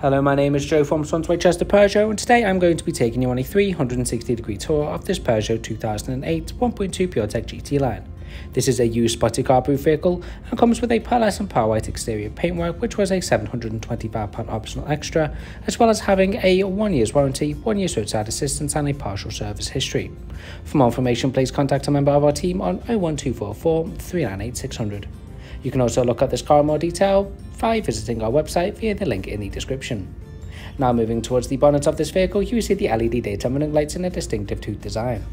Hello, my name is Joe from Swansway Chester Peugeot, and today I'm going to be taking you on a 360 degree tour of this Peugeot 2008 1.2 PureTech GT line. This is a used spotty car proof vehicle and comes with a pearlescent pearl white exterior paintwork, which was a £725 optional extra, as well as having a one year's warranty, one year's roadside assistance, and a partial service history. For more information, please contact a member of our team on 01244 398 600. You can also look at this car in more detail by visiting our website via the link in the description. Now moving towards the bonnet of this vehicle, you will see the LED daytime running lights in a distinctive tooth design.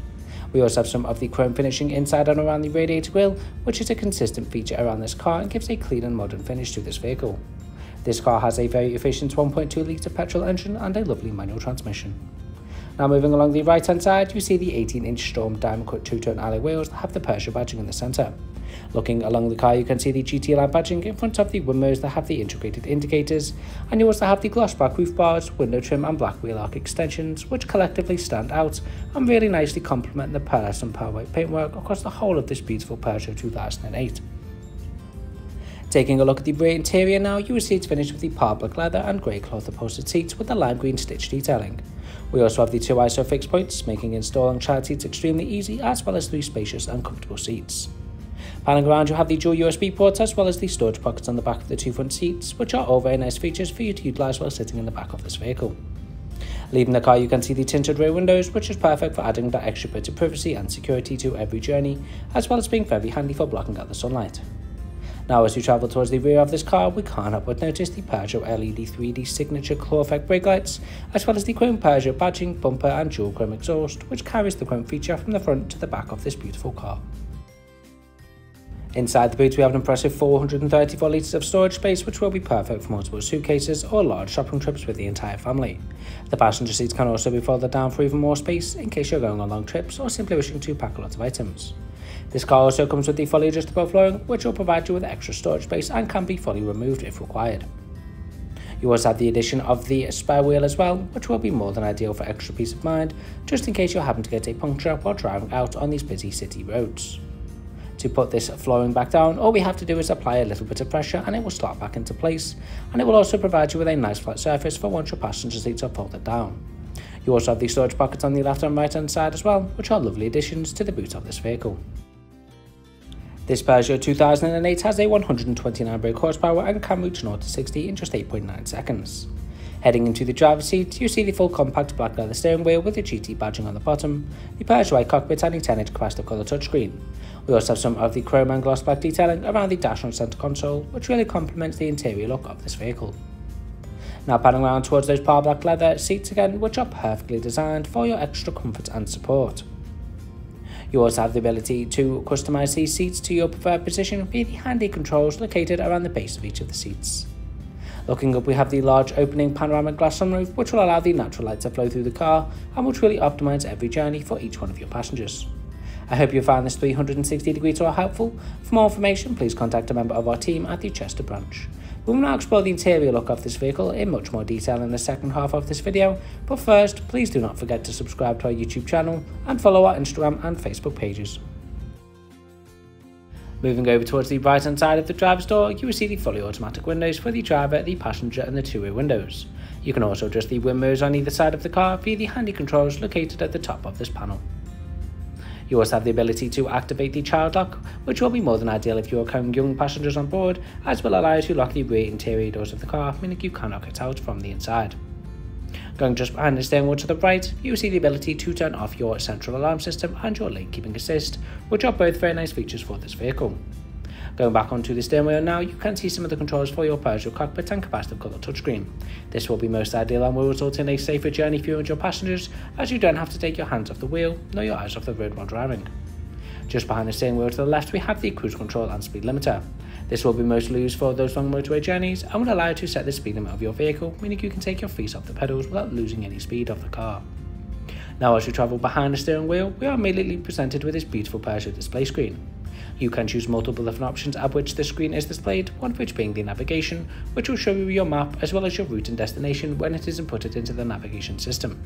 We also have some of the chrome finishing inside and around the radiator grille, which is a consistent feature around this car and gives a clean and modern finish to this vehicle. This car has a very efficient 1.2 litre petrol engine and a lovely manual transmission. Now moving along the right hand side, you see the 18 inch Storm Diamond Cut two-tone alloy wheels that have the Peugeot badging in the centre. Looking along the car, you can see the GT line badging in front of the windows that have the integrated indicators, and you also have the gloss black roof bars, window trim and black wheel arch extensions, which collectively stand out and really nicely complement the pearlescent pearl white paintwork across the whole of this beautiful Peugeot 2008. Taking a look at the interior now, you will see it's finished with the par black leather and grey cloth upholstered seats with the lime green stitch detailing. We also have the two ISOFIX points, making installing child seats extremely easy, as well as three spacious and comfortable seats. Panning around you have the dual USB ports as well as the storage pockets on the back of the two front seats, which are all very nice features for you to utilise while sitting in the back of this vehicle. Leaving the car you can see the tinted rear windows, which is perfect for adding that extra bit of privacy and security to every journey, as well as being very handy for blocking out the sunlight. Now as you travel towards the rear of this car, we can't help but notice the Peugeot LED 3D signature claw effect brake lights, as well as the chrome Peugeot badging, bumper and dual chrome exhaust, which carries the chrome feature from the front to the back of this beautiful car. Inside the boot we have an impressive 434 litres of storage space which will be perfect for multiple suitcases or large shopping trips with the entire family. The passenger seats can also be folded down for even more space in case you're going on long trips or simply wishing to pack a lot of items. This car also comes with the fully adjustable flooring which will provide you with extra storage space and can be fully removed if required. You also have the addition of the spare wheel as well, which will be more than ideal for extra peace of mind, just in case you happen to get a puncture while driving out on these busy city roads. To put this flooring back down, all we have to do is apply a little bit of pressure and it will slot back into place, and it will also provide you with a nice flat surface for once your passenger seats are folded down. You also have the storage pockets on the left and right hand side as well, which are lovely additions to the boot of this vehicle. This Peugeot 2008 has a 129 brake horsepower and can reach 0 to 60 in just 8.9 seconds. Heading into the driver's seat, you see the full compact black leather steering wheel with the GT badging on the bottom, the Peugeot cockpit and a 10-inch capacitive colour touchscreen. We also have some of the chrome and gloss black detailing around the dash and centre console, which really complements the interior look of this vehicle. Now panning around towards those power black leather seats again, which are perfectly designed for your extra comfort and support. You also have the ability to customise these seats to your preferred position via the handy controls located around the base of each of the seats. Looking up we have the large opening panoramic glass sunroof which will allow the natural light to flow through the car and which really optimise every journey for each one of your passengers. I hope you found this 360 degree tour helpful. For more information please contact a member of our team at the Chester branch. We will now explore the interior look of this vehicle in much more detail in the second half of this video, but first please do not forget to subscribe to our YouTube channel and follow our Instagram and Facebook pages. Moving over towards the right hand side of the driver's door, you will see the fully automatic windows for the driver, the passenger and the two rear windows. You can also adjust the wind on either side of the car via the handy controls located at the top of this panel. You also have the ability to activate the child lock, which will be more than ideal if you are carrying young passengers on board, as will allow you to lock the rear interior doors of the car, meaning you cannot get out from the inside. Going just behind the steering wheel to the right, you see the ability to turn off your central alarm system and your lane keeping assist, which are both very nice features for this vehicle. Going back onto the steering wheel now, you can see some of the controls for your Peugeot cockpit and capacitive colour touchscreen. This will be most ideal and will result in a safer journey for you and your passengers, as you don't have to take your hands off the wheel, nor your eyes off the road while driving. Just behind the steering wheel to the left, we have the cruise control and speed limiter. This will be mostly used for those long motorway journeys and will allow you to set the speed limit of your vehicle, meaning you can take your feet off the pedals without losing any speed of the car. Now as you travel behind the steering wheel, we are immediately presented with this beautiful Peugeot display screen. You can choose multiple different options at which the screen is displayed, one of which being the navigation, which will show you your map as well as your route and destination when it is inputted into the navigation system.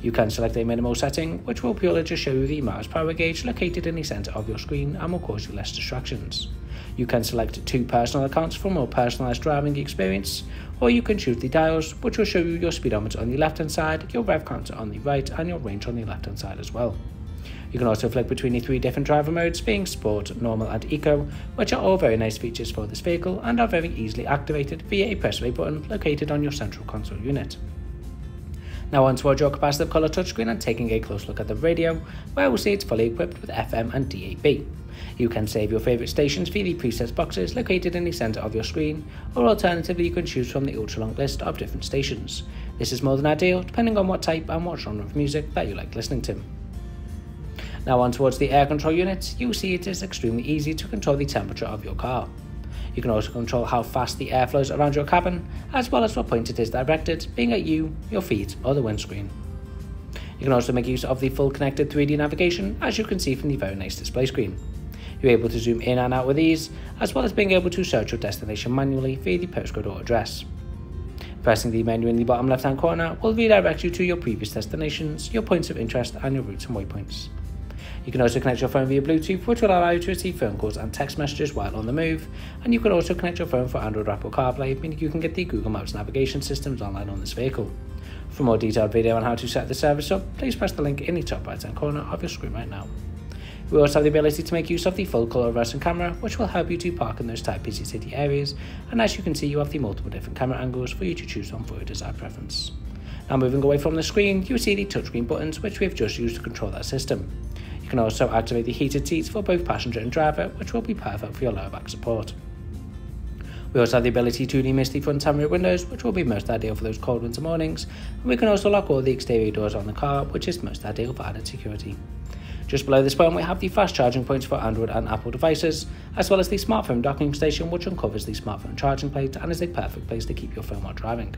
You can select a minimal setting, which will purely just show you the miles power gauge located in the centre of your screen and will cause you less distractions. You can select two personal accounts for more personalised driving experience, or you can choose the dials, which will show you your speedometer on the left hand side, your rev counter on the right, and your range on the left hand side as well. You can also flick between the three different driver modes being Sport, Normal and Eco, which are all very nice features for this vehicle and are very easily activated via a press away button located on your central console unit. Now on towards your capacitive colour touchscreen and taking a close look at the radio, where we'll see it's fully equipped with FM and DAB. You can save your favourite stations via the presets boxes located in the centre of your screen, or alternatively you can choose from the ultra long list of different stations. This is more than ideal depending on what type and what genre of music that you like listening to. Now on towards the air control unit, you'll see it is extremely easy to control the temperature of your car. You can also control how fast the air flows around your cabin, as well as what point it is directed, being at you, your feet, or the windscreen. You can also make use of the full connected 3D navigation, as you can see from the very nice display screen. You're able to zoom in and out with ease, as well as being able to search your destination manually via the postcode or address. Pressing the menu in the bottom left hand corner will redirect you to your previous destinations, your points of interest, and your routes and waypoints. You can also connect your phone via Bluetooth, which will allow you to receive phone calls and text messages while on the move. And you can also connect your phone for Android Apple CarPlay, meaning you can get the Google Maps navigation systems online on this vehicle. For more detailed video on how to set the service up, please press the link in the top right hand corner of your screen right now. We also have the ability to make use of the full colour reversing camera, which will help you to park in those tight busy city areas, and as you can see you have the multiple different camera angles for you to choose from for your desired preference. Now moving away from the screen, you see the touchscreen buttons which we have just used to control that system. You can also activate the heated seats for both passenger and driver, which will be perfect for your lower back support. We also have the ability to demist the front rear windows, which will be most ideal for those cold winter mornings, and we can also lock all the exterior doors on the car, which is most ideal for added security. Just below this point we have the fast charging points for Android and Apple devices, as well as the smartphone docking station which uncovers the smartphone charging plate and is a perfect place to keep your phone while driving.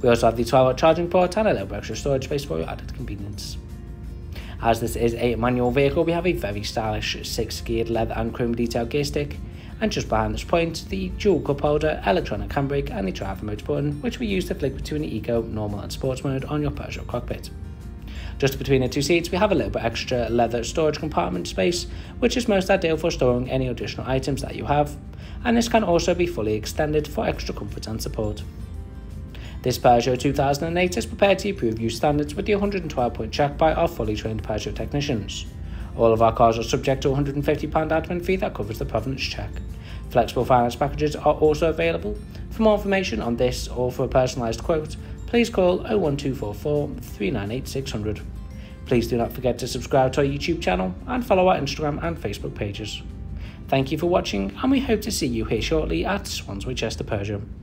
We also have the 12 watt charging port and a little extra storage space for your added convenience. As this is a manual vehicle, we have a very stylish 6-geared leather and chrome detail gear stick, and just behind this point, the dual cup holder, electronic handbrake and the driver mode button, which we use to flick between the Eco, Normal and Sports mode on your Peugeot cockpit. Just between the two seats, we have a little bit extra leather storage compartment space, which is most ideal for storing any additional items that you have, and this can also be fully extended for extra comfort and support. This Peugeot 2008 is prepared to improve use standards with the 112 point check by our fully trained Peugeot technicians. All of our cars are subject to a £150 admin fee that covers the provenance check. Flexible finance packages are also available. For more information on this or for a personalised quote, please call 01244 398 600. Please do not forget to subscribe to our YouTube channel and follow our Instagram and Facebook pages. Thank you for watching and we hope to see you here shortly at Swansway Chester Peugeot.